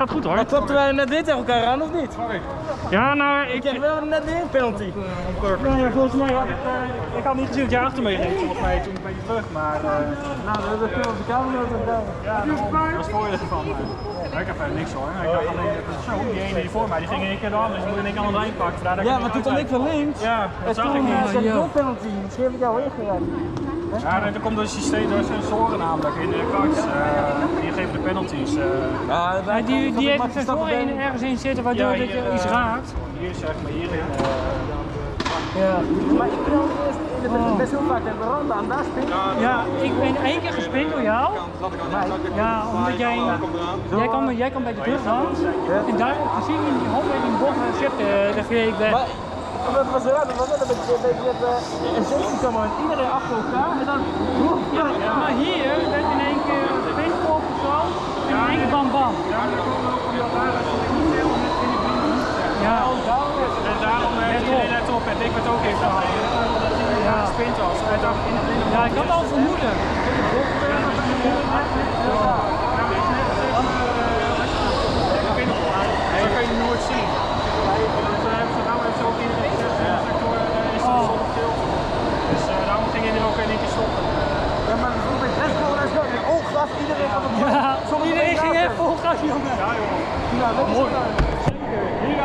gaat goed hoor. Maar klopten wij net dit tegen elkaar aan of niet? Ja, nou, Ik ik, kreeg wel net weer een penalty. nou ja, volgens mij had ik, eh, ik had niet gezien dat jij achter me ging, volgens mij toen een beetje terug, maar eh, Nou, dat hebben we op de camera gedaan. ja, dat was het voordeel van. Maar ik heb verder niks hoor. Ik dacht alleen, zo, die ene die voor mij, die ging in één keer de andere, dus ik moet in één keer aan de lijn pakken. dat Ja, maar toen niet kwam ik van links. Ja, dat zag ik niet. zag ik ook penalty. Misschien heb ik jou ingered. Ja, dat komt door het systeem, door sensoren namelijk in de karts. eh, die geven de penalties. eh. Ja, Maar die, die heeft er zo een een ergens in zitten waardoor Ja, dat je iets eh, raakt. Hier zeg maar, hierin. eh, Ja. Maar ik eerst in de best heel vaak hebben randen aan daar ja, ik ben één keer gespind door jou. Ja, omdat jij, jij kan, jij kan bij de terugland. En daar gezien in die hond in die bocht uh, dat ik weg. Wat was er dat was net een beetje, een beetje eh, een 16 kwam en iedereen achter elkaar en dan. Ja, maar hier werd in één keer een spindkop of zo. En in één keer bam bam. Ja, dat komt ook omdat daar is niet veel met in de binnen. Ja, En daarom eh, heeft iedereen net op en ik werd ook even gehaald. Ja. spint was. Hij dacht in de ja ik had al vermoeden. 加油！加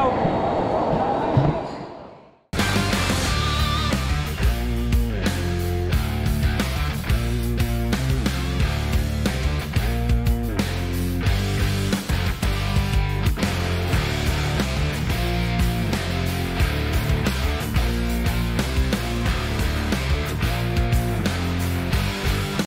油！